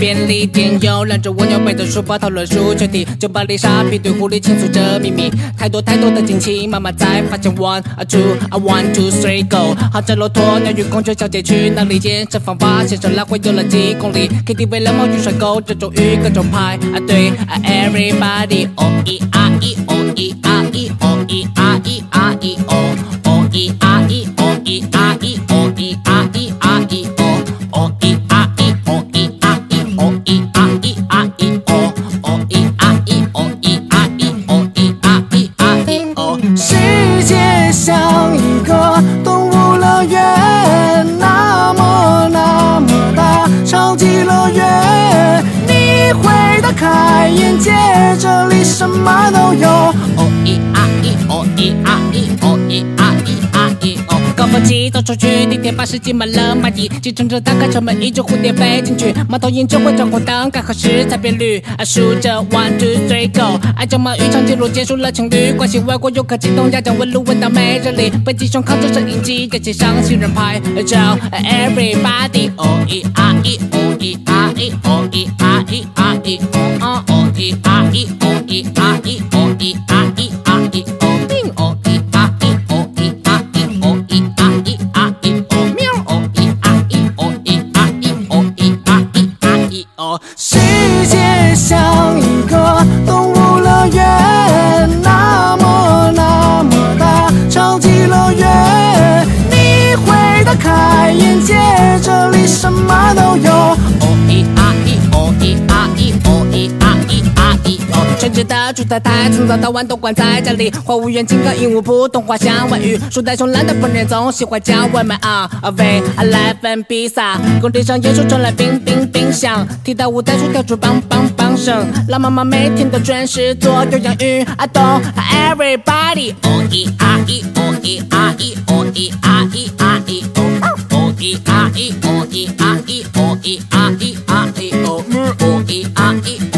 便利店，有两只蜗牛背着书包讨论数学题，酒吧里傻逼对狐狸倾诉着秘密，太多太多的惊奇，妈妈才发现 one two a one two three go 好着骆驼鸟与孔雀小姐去哪里？健身房发现手来回游了几公里，KTV 冷漠与帅狗，这种鱼各种拍。啊对 everybody oh 咿啊咿 oh 开眼界，这里什么都有。哦咿啊咿，哦咿啊咿，哦咿啊咿啊咿哦。高峰期走出去，地铁巴士挤满了蚂蚁，计程车打开车门，一只蝴蝶飞进去，猫头鹰只会转红灯，该何时才变绿？啊，数着 one two three go，爱叫马渔场记录结束了情侣关系，外国游客激动压降温路问到没人理，北极熊靠着摄影机给街上行人拍照，everybody 哦咿啊咿，哦咿心觉得住的太，从早到晚都关在家里。花无缘金刚鹦鹉普通话像外语。书呆熊懒得烹饪，总喜欢叫外卖啊。阿来份披萨，工地上野兽传来冰冰冰响，提到舞台上跳出棒棒棒声。老妈妈每天都准时做有氧运动。Everybody，哦咦啊咦哦咦啊咦哦咦啊咦啊咦哦。啊咦哦咦啊咦哦咦啊咦啊咦哦，哦咦啊咦。